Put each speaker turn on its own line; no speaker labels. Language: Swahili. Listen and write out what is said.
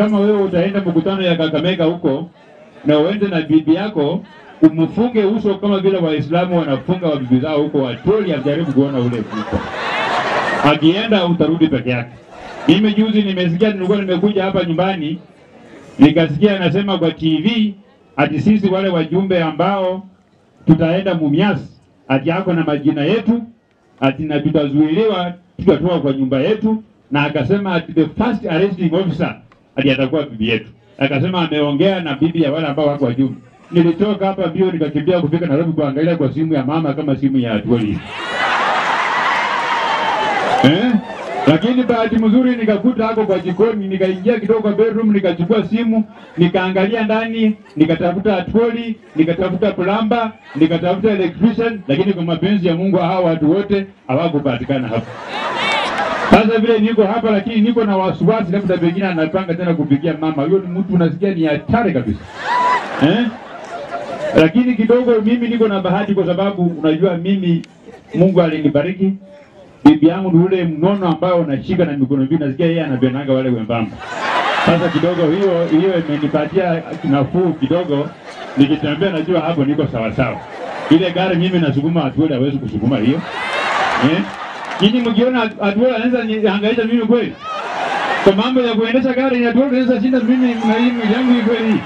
kama wewe utaenda mkutano ya Kakamega huko na uende na bibi yako umfunge uso kama vile Waislamu wanafunga wa bibi zao huko, watoli ajaribu kuona ule uso. Akienda utarudi peke yake. Mimi juzi nimesikia, nilikuwa nimekuja hapa nyumbani nikasikia anasema kwa TV ati sisi wale wajumbe ambao tutaenda Mumias ati ako na majina yetu ati na tutazuiliwa tutatoka kwa nyumba yetu, na akasema ati the first arresting officer ati atakuwa bibi yetu. Akasema ameongea na bibi ya wale ambao wako wajumbe. Nilitoka hapa mbio nikakimbia kufika Nairobi kuangalia kwa simu ya mama kama simu ya Atwoli eh? Lakini bahati mzuri nikakuta hapo kwa jikoni, nikaingia kidogo kwa bedroom, nikachukua simu, nikaangalia ndani, nikatafuta Atwoli, nikatafuta plamba, nikatafuta electrician, lakini kwa mapenzi ya Mungu hawa watu wote hawakupatikana hapo. Sasa vile niko hapa, lakini niko na wasiwasi, labda pengine anapanga tena kupigia mama. Huyo ni mtu unasikia ni hatari kabisa eh? Lakini kidogo mimi niko na bahati, kwa sababu unajua mimi Mungu alinibariki bibi yangu ni ule mnono ambao unashika na mikono mbili, nasikia yeye anabenanga wale wembamba. Sasa kidogo hiyo hiyo imenipatia nafuu kidogo, nikitembea najua hapo niko sawa sawa. Ile gari mimi nasukuma, Atwoli hawezi kusukuma hiyo eh? Nyinyi mkiona Atwoli anaweza nihangaisha mimi kweli? Kwa mambo ya kuendesha gari, Atwoli anaweza shinda mimi na hii yangu kweli?